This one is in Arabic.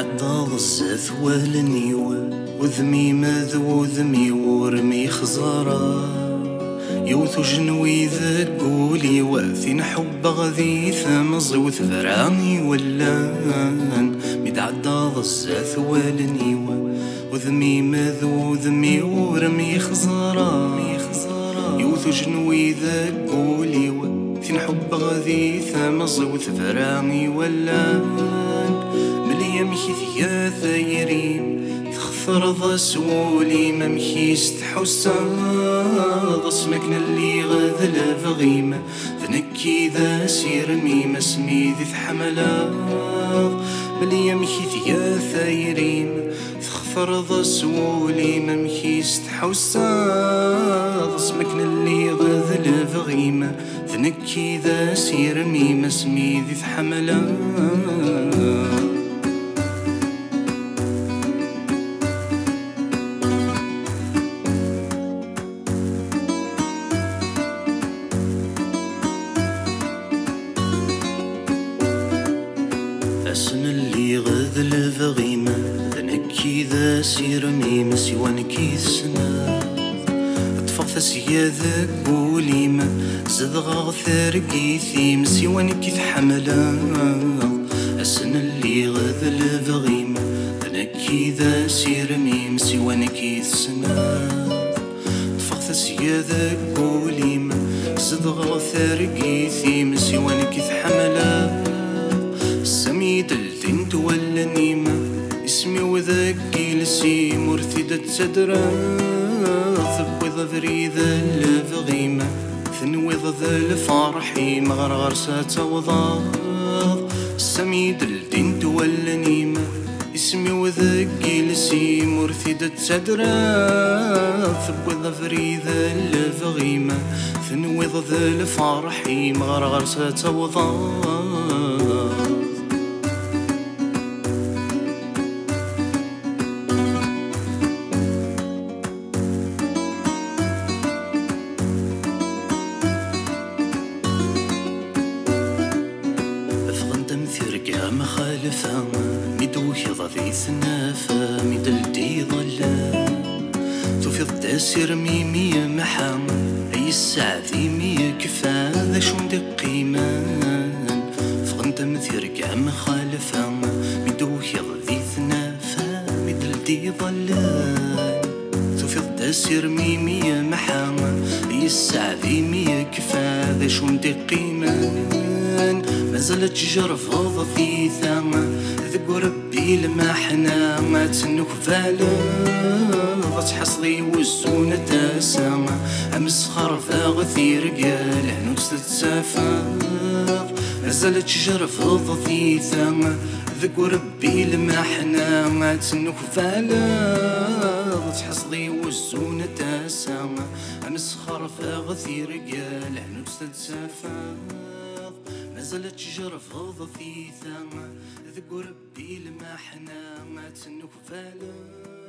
متعدى الزاف والنيوة وذمي ذو ذمي ورمي خزارة. يوثو جنوي ذا قولي واثين حب غذي ثمز وثفراني ولان. متعدى الزاف والنيوة وذمي ذو ذمي ورمي خزارة. يوثو جنوي ذا قولي واثين حب غذي ثمز وثفراني ولان. مليا يا ثيرين تخفر سولي ما مكيس تحوسا ضسمك اللي غذل فغيمة ذنكي ذا سير ميم سمي ذي ثحملا مليا يا ثيرين تخفر سولي ما مكيس تحوسا ضسمك اللي غذل فغيمة ذنكي ذا سير ميم سمي ذي ثحملا أسن اللي غذ الفغيمة ذنكي ذا سير ميم سوانكي السنة طفغ سيادة قوليمة زدغ ثرقي ثيم سوانكي تحملا أسن اللي غذ الفغيمة ذنكي ذا سير ميم سوانكي السنة طفغ سيادة قوليمة زدغ ثرقي ثيم سوانكي تحملا مرثدة تدرى ثبوذ فريدة الفغيمة ثنوذ ذا الفرحي مغرغر ساتوضاض سمي دلتين تولى نيمة اسمي وذاكي لسي مرثدة تدرى ثبوذ فريدة الفغيمة ثنوذ ذا الفرحي مغرغر ساتوضاض ثيرقا مخالفة ميدوكي ضذي ثنافة ميدلدي ظلا تفيض تاسير ميمية محام أي الساعة ذي مية كفا ذا شون قيمان فغندم ثيرقا مخالفة ميدوكي ضذي ثنافة ميدلدي ظلا تفيض تاسير ميمية محام أي الساعة ذي مية كفا ذا شون قيمان مازالت جرف في ثما ذق ربي المحنا ما تنك فالا. تحصلي وزونة تاسما امسخر فاغثي رقال نفس تسافر مازالت جرف في ثما ذق ربي المحنا ما تنك فالا. تحصلي وزونة تاسما امسخر فاغثي رقال نفس تسافر مازالت شجرة فوضى في ثما ذق ربي لما حنا ما تحصلي وزونة